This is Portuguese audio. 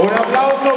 Um aplauso.